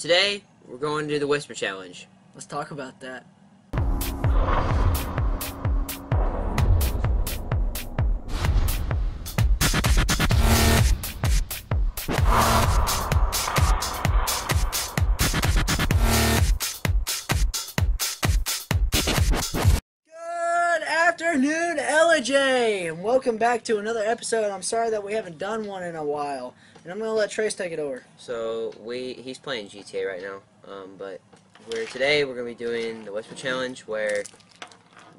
Today, we're going to do the Whisper Challenge. Let's talk about that. Good afternoon, Ellijay, and welcome back to another episode. I'm sorry that we haven't done one in a while, and I'm gonna let Trace take it over. So, we he's playing GTA right now, um, but we're today we're going to be doing the Whisper Challenge where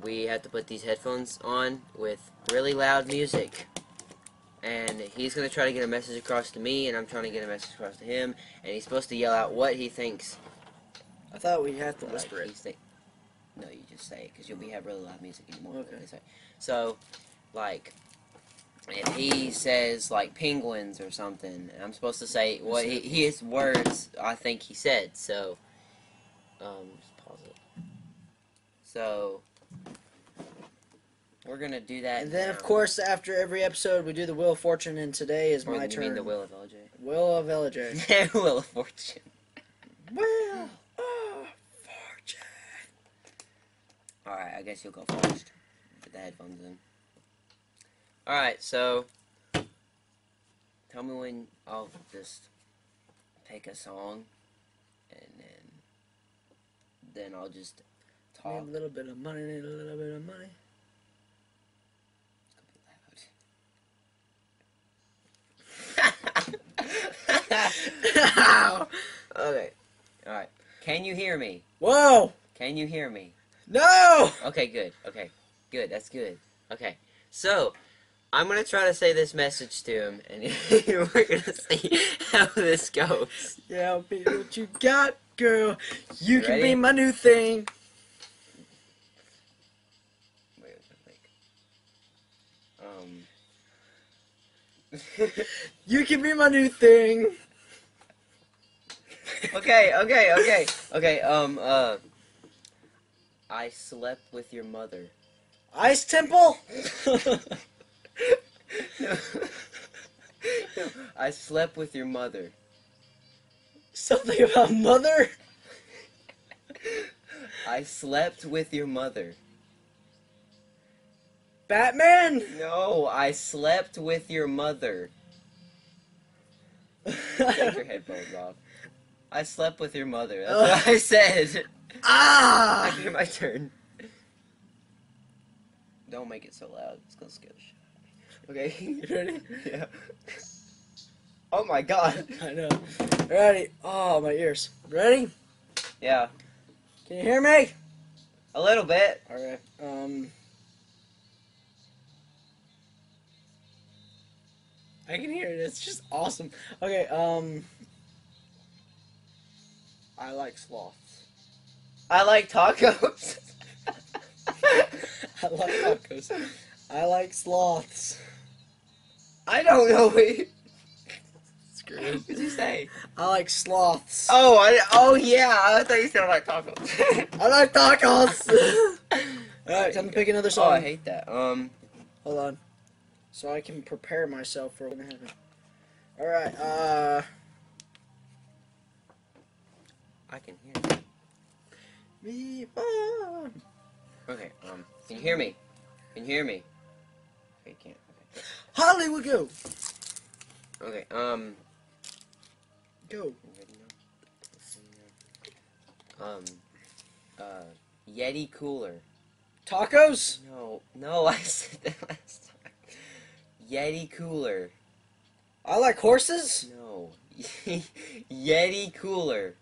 we have to put these headphones on with really loud music. And he's going to try to get a message across to me, and I'm trying to get a message across to him, and he's supposed to yell out what he thinks I thought we had to Like, whisper it. no, you just say it because you'll be have really loud music anymore. Okay. So, like, if he says like penguins or something, I'm supposed to say what he, his words I think he said. So, um, just pause it. So, we're gonna do that. And then, of course, after every episode, we do the Wheel of Fortune, and today is or my you turn. mean the Wheel of Ellijay? Wheel of Ellijay. Wheel of Fortune. Wheel of Fortune. All right, I guess you'll go first. Put the headphones in. All right, so tell me when I'll just pick a song, and then then I'll just Need talk. a little bit of money, need a little bit of money. Okay, all right. Can you hear me? Whoa! Can you hear me? No! Okay, good. Okay, good. That's good. Okay, so I'm gonna try to say this message to him, and we're gonna see how this goes. Yeah, I'll be what you got, girl. You can Ready? be my new thing. Wait, um. You can be my new thing. okay, okay, okay, okay. Um, uh. I slept with your mother. Ice Temple? no. No, I slept with your mother. Something about mother? I slept with your mother. Batman? No, I slept with your mother. Take your headphones off. I slept with your mother. That's what I said. ah! Okay, my turn. Don't make it so loud. It's gonna scare the shit out of me. Okay, You ready? yeah. Oh my god. I know. Ready? Oh, my ears. Ready? Yeah, Can you hear me? a little bit. Alright. Um. I can hear it. It's just awesome. Okay, um. I like sloths. I like tacos. I like tacos. I like sloths. I don't know what you, Screw what did you say. I like sloths. Oh, I, oh yeah. I thought you said I like tacos. I like tacos. Alright, time to pick another song. oh. I hate that. Um. Hold on. So I can prepare myself for what's gonna happen. Alright, uh. I can hear. Me. Okay. Um. Can you hear me? Can you hear me? Okay, you can't. Hollywood, go! Okay. Um. Go. You ready now? Um. Uh. Yeti cooler. Tacos? No, no, I said that last time. Yeti cooler. I like horses? No. Yeti cooler.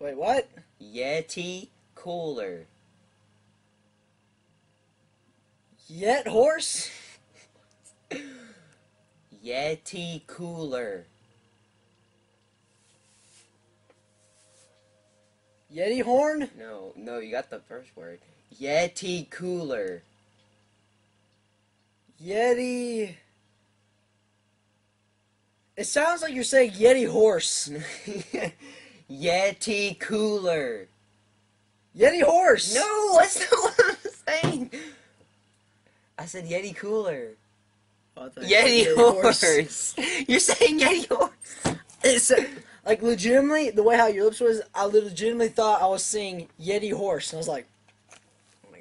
Wait, what? Yeti cooler. Yet horse? Yeti cooler. Yeti horn? No, no, you got the first word. Yeti cooler. Yeti. It sounds like you're saying Yeti horse. Yeti cooler. Yeti horse! No, that's not what I'm saying. I said Yeti cooler. Oh, I thought you said Yeti, horse. You're saying Yeti horse. It's, like legitimately, the way how your lips was, I legitimately thought I was singing Yeti Horse, and I was like, Oh my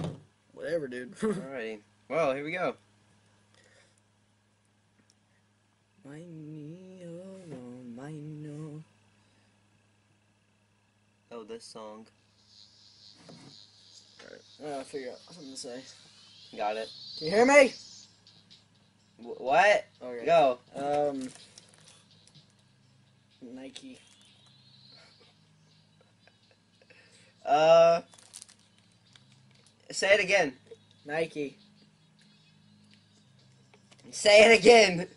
god. whatever, dude. Alrighty. Well, here we go. Oh, this song. I gotta figure out something to say. Got it. Can you hear me? Wh- what? Okay. Go. Um. Nike. Uh. Say it again. Nike. Say it again.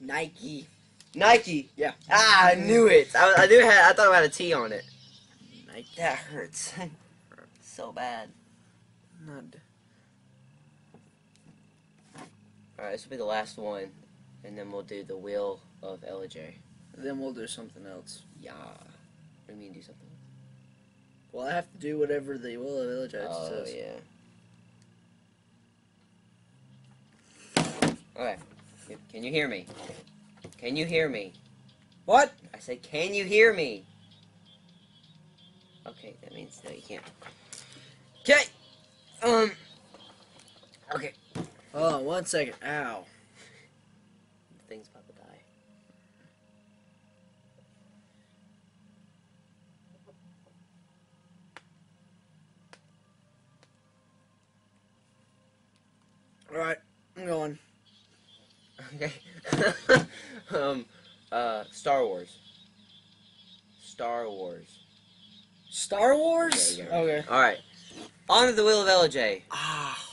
Nike. Nike. Yeah. Ah, I knew it. I, I knew it had. I thought it had a T on it. Nike. That hurts. so bad. Not. All right, this will be the last one, and then we'll do the wheel of J. Then we'll do something else. Yeah. What do you mean do something? Well, I have to do whatever the will of Village Oh says. yeah. Okay. Can- Can you hear me? Can you hear me? What? I said, can you hear me? Okay, that means no, you can't. Okay. Um. Okay. Hold on one second. Ow. The thing's about to die. Alright, I'm going. Okay. um. Uh. Star Wars. Star Wars. Star Wars? Okay. All right. On to the wheel of Ellijay. Ah.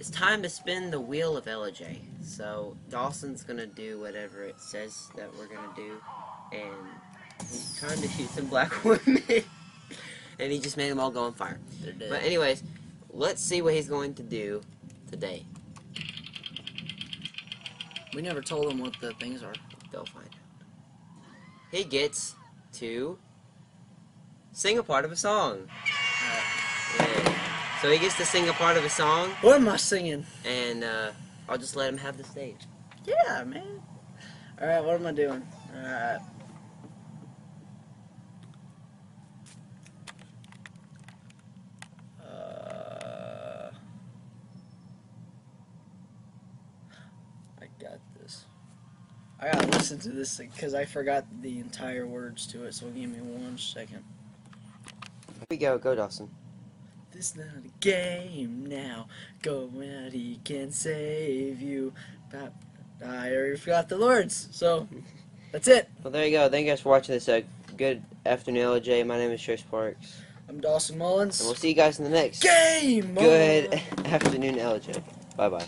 It's time to spin the wheel of Ellijay. So Dawson's gonna do whatever it says that we're gonna do, and he's trying to shoot some black women, and he just made them all go on fire. But anyways, let's see what he's going to do today. we never told him what the things are. They'll find out. He gets to sing a part of a song. Yeah. So he gets to sing a part of a song, What am I singing? and uh, I'll just let him have the stage. Yeah, man. Alright, what am I doing? Alright. Uh, I got this. I gotta listen to this because I forgot the entire words to it, so give me one second. Here we go. Go, Dawson. This not a game now. Go out, he can save you. I already forgot the words, so that's it. Well, there you go. Thank you guys for watching this. Uh, good afternoon, Ellijay. My name is Trace Parks. I'm Dawson Mullins. And we'll see you guys in the next Game! good on. afternoon, Ellijay. Bye bye.